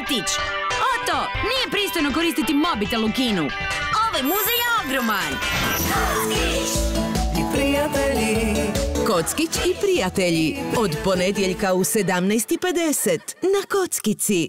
vrtić! Oto, nije pristojno koristiti mobitel u kinu. Ovaj muzej je ogroman! Kockić i prijatelji Kockić i prijatelji. Od ponedjeljka u 17.50 na Kockici.